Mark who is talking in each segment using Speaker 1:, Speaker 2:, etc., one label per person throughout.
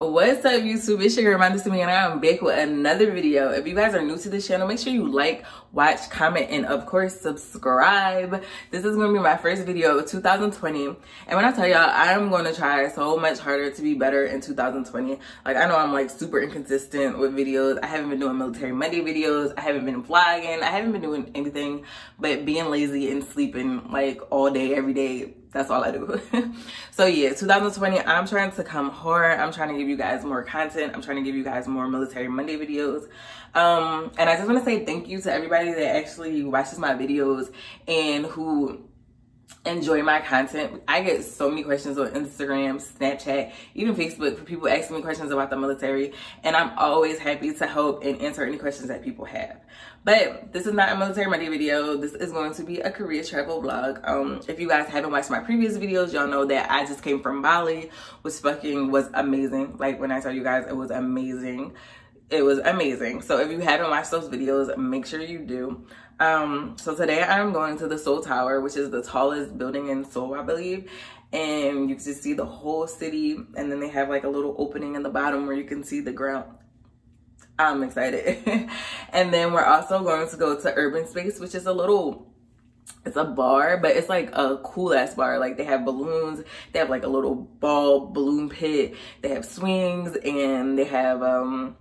Speaker 1: What's up YouTube? It's your girl Rhonda Samia and I'm back with another video. If you guys are new to this channel, make sure you like, watch, comment, and of course subscribe. This is gonna be my first video of 2020. And when I tell y'all, I'm gonna try so much harder to be better in 2020. Like I know I'm like super inconsistent with videos. I haven't been doing Military Monday videos. I haven't been vlogging. I haven't been doing anything but being lazy and sleeping like all day, every day that's all I do. so yeah, 2020, I'm trying to come hard. I'm trying to give you guys more content. I'm trying to give you guys more Military Monday videos. Um, and I just want to say thank you to everybody that actually watches my videos and who enjoy my content. I get so many questions on Instagram, Snapchat, even Facebook for people asking me questions about the military. And I'm always happy to help and answer any questions that people have. But this is not a military monday video. This is going to be a Korea travel vlog. Um, if you guys haven't watched my previous videos, y'all know that I just came from Bali, which fucking was amazing. Like when I tell you guys, it was amazing. It was amazing. So if you haven't watched those videos, make sure you do. Um, so today I'm going to the Seoul Tower, which is the tallest building in Seoul, I believe. And you can just see the whole city. And then they have like a little opening in the bottom where you can see the ground. I'm excited. and then we're also going to go to Urban Space, which is a little it's a bar but it's like a cool ass bar. Like they have balloons they have like a little ball balloon pit they have swings and they have um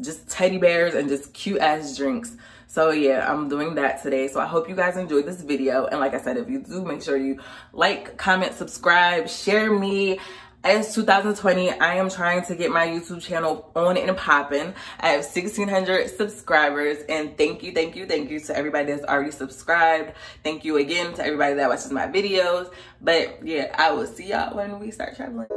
Speaker 1: just teddy bears and just cute ass drinks. So yeah i'm doing that today. So i hope you guys enjoyed this video. And like i said if you do make sure you like comment subscribe share me as 2020 i am trying to get my youtube channel on and popping. I have 1600 subscribers and thank you thank you thank you to everybody that's already subscribed. Thank you again to everybody that watches my videos. But yeah i will see y'all when we start traveling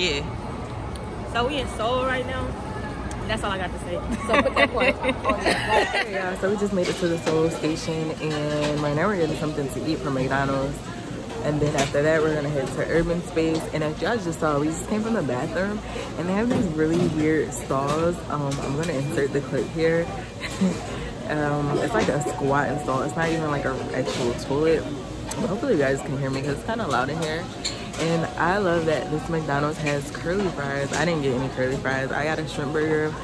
Speaker 2: Yeah. So we in Seoul right now. That's all I got to say. So put that point.
Speaker 1: yeah, so we just made it to the Seoul station and right now we're getting something to eat from McDonald's. And then after that, we're gonna head to Urban Space. And as y'all just saw, we just came from the bathroom and they have these really weird stalls. Um, I'm gonna insert the clip here. um, it's like a squat install. It's not even like an actual toilet. But hopefully you guys can hear me because it's kind of loud in here. And I love that this McDonald's has curly fries. I didn't get any curly fries. I got a shrimp burger,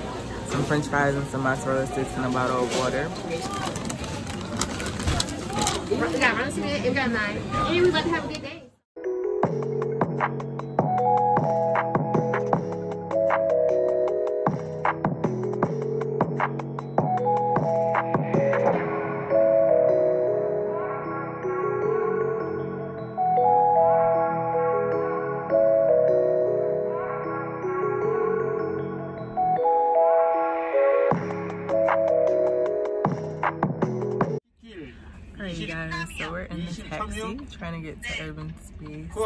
Speaker 1: some french fries, and some mozzarella sticks and a bottle of water.
Speaker 3: We got Smith, we got nine. And we'd like to have a good day.
Speaker 1: trying to get to Urban Space.
Speaker 4: The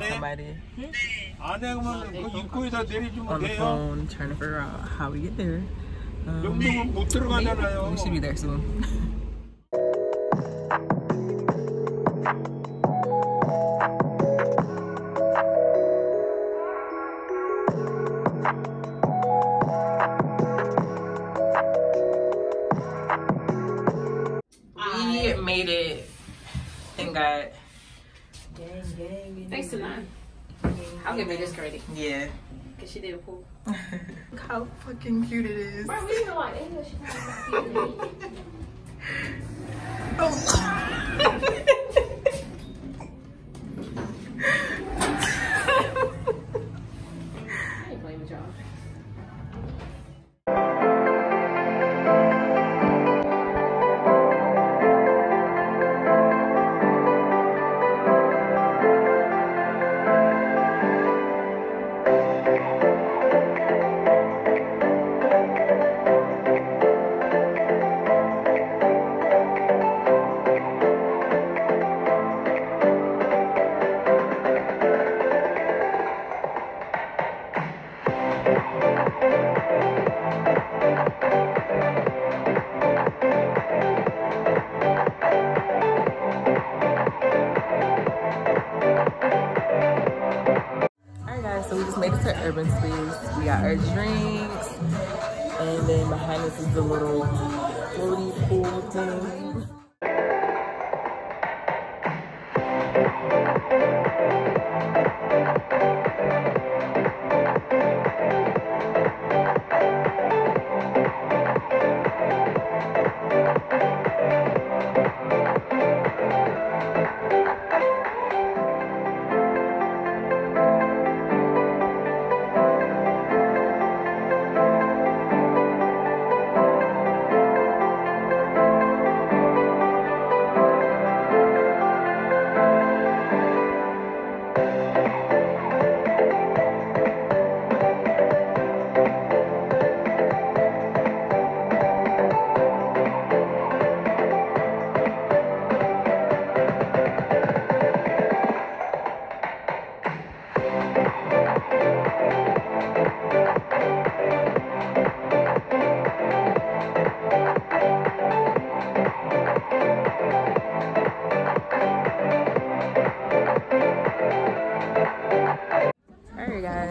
Speaker 1: to somebody. on the phone, trying to figure out how we get there. Um, we should be there soon.
Speaker 3: Thanks to mine. I'll give her this credit.
Speaker 1: yeah.
Speaker 3: Because she did a pool.
Speaker 1: Look how fucking cute it is.
Speaker 3: Bro, we even like English. I
Speaker 1: it to Urban Space. We got our drinks. And then behind us is the little floaty pool thing.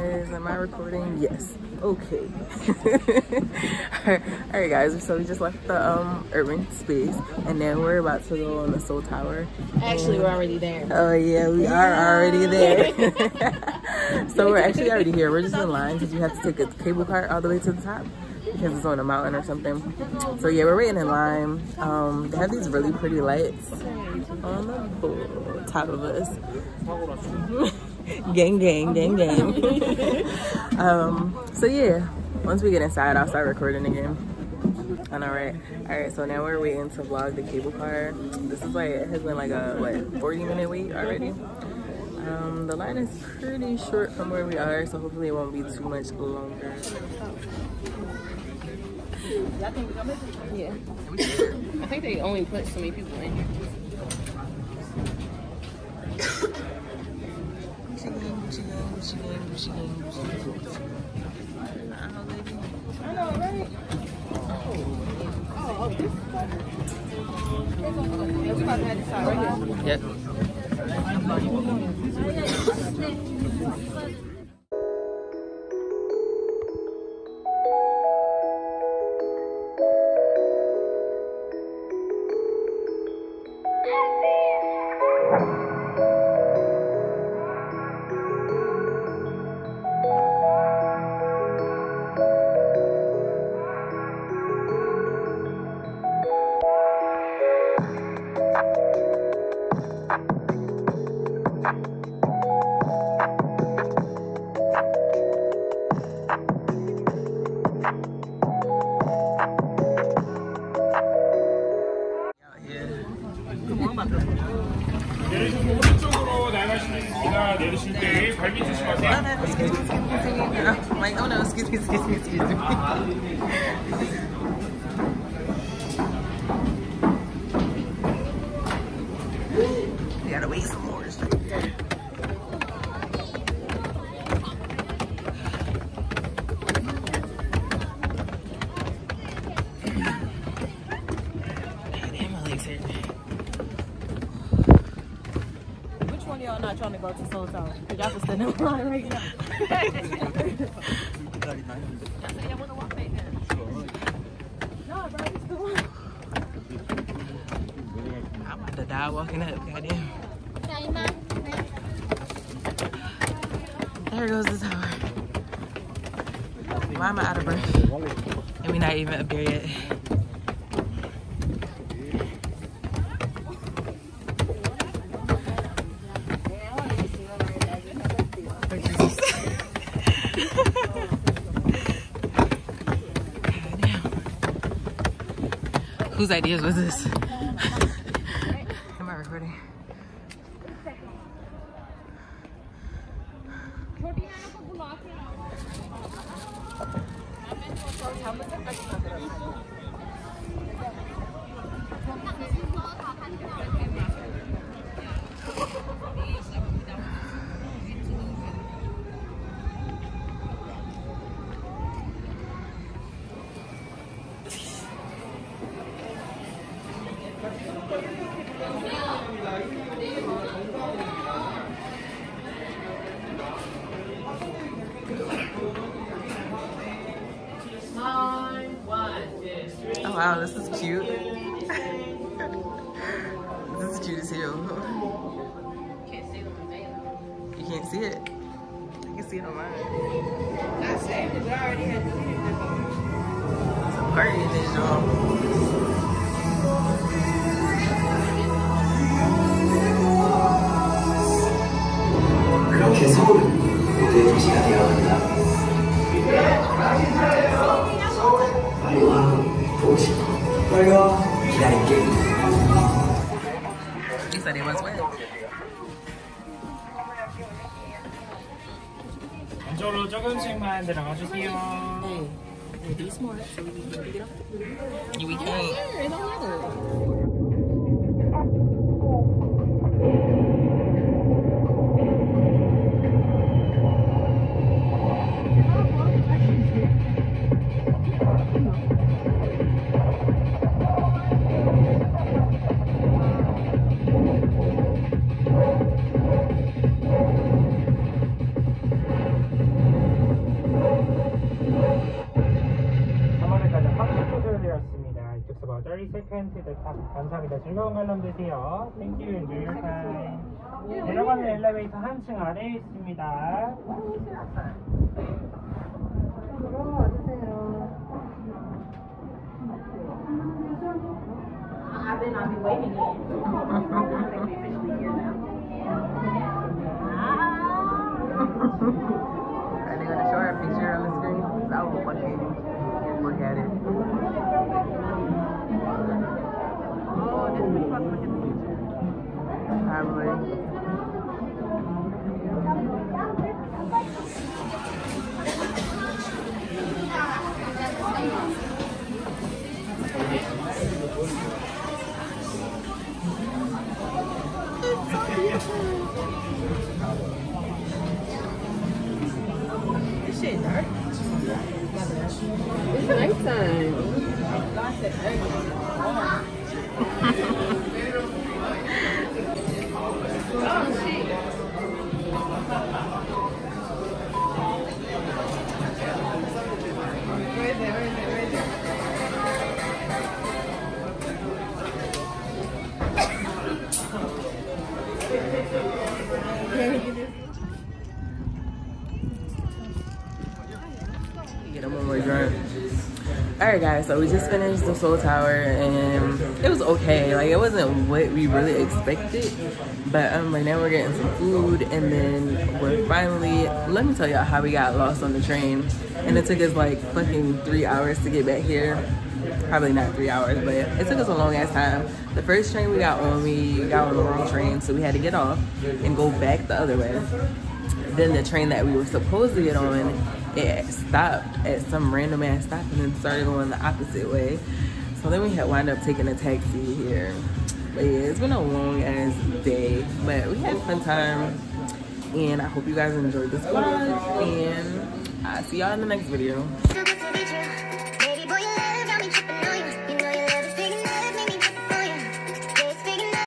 Speaker 1: Guys, am I recording? Yes. Okay. Alright guys, so we just left the um urban space and then we're about to go on the Seoul Tower.
Speaker 3: Actually, we're already there.
Speaker 1: Oh yeah, we are already there. so we're actually already here. We're just in line because you have to take a cable car all the way to the top because it's on a mountain or something. So yeah, we're waiting in line. Um, they have these really pretty lights on the pool, top of us. gang, gang, gang, gang. um, so yeah, once we get inside, I'll start recording again. I know, right? All right, so now we're waiting to vlog the cable car. This is like, it has been like a, what, 40 minute wait already. Um, the line is pretty short from where we are, so hopefully it won't be too much longer.
Speaker 3: Yeah. I think they only put so many people in here. I know, right? Oh, oh, this Yeah, we about to have this side right here.
Speaker 1: Yep. Bye.
Speaker 5: 내리시고 오른쪽으로 나가시겠습니다. 내리실 때 발밑 조심하세요.
Speaker 1: Excuse me, excuse me, excuse me. I'm like, oh no, excuse me, excuse me, excuse me.
Speaker 2: Y'all not trying to go to Seoul Tower? Y'all can stand in line right now. To there. No, bro, it's cool.
Speaker 1: y'all walking up. Goddamn. There goes the tower. Why am I out of breath? And we're not even up there yet. Whose ideas was this? Am I recording? Wow, this is cute. this is cute as hell. You can't see it. You can see it on mine.
Speaker 3: I saved it, but I already had deleted it.
Speaker 1: It's a party in this job. Hold it.
Speaker 5: 들어가 주세요.
Speaker 1: Hey, hey, be smart so we can pick it up. We can't.
Speaker 3: It don't matter.
Speaker 5: 이쪽 서버 30 seconds the top. 감사합니다. 즐거운 관람 되세요. Thank you. Enjoy your time. 내려가는 엘리베이터 한층 아래에 있습니다.
Speaker 1: Are they gonna show her picture on the screen? 'Cause I will fucking
Speaker 3: It's nighttime.
Speaker 1: Get them one more drink. All right, guys. So we just finished the Seoul Tower, and it was okay. Like it wasn't what we really expected, but um, right now we're getting some food, and then we're finally. Let me tell y'all how we got lost on the train, and it took us like fucking three hours to get back here. Probably not three hours, but it took us a long ass time. The first train we got on, we got on the wrong train, so we had to get off and go back the other way then the train that we were supposed to get on it stopped at some random ass stop and then started going the opposite way. So then we had wind up taking a taxi here. But yeah it's been a long ass day but we had fun time. And i hope you guys enjoyed this vlog and i'll see y'all in the next video